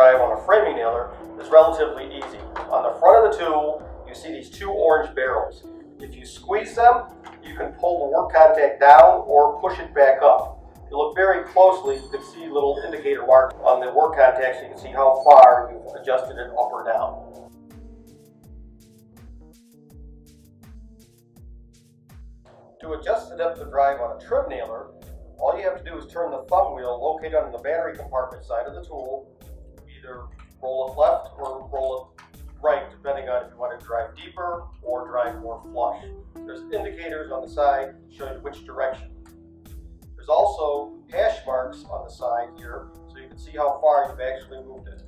drive on a framing nailer is relatively easy. On the front of the tool, you see these two orange barrels. If you squeeze them, you can pull the work contact down or push it back up. If you look very closely, you can see little indicator marks on the work contacts. So you can see how far you've adjusted it up or down. To adjust the depth of drive on a trim nailer, all you have to do is turn the thumb wheel located on the battery compartment side of the tool either roll it left or roll it right, depending on if you want to drive deeper or drive more flush. There's indicators on the side showing you which direction. There's also hash marks on the side here, so you can see how far you've actually moved it.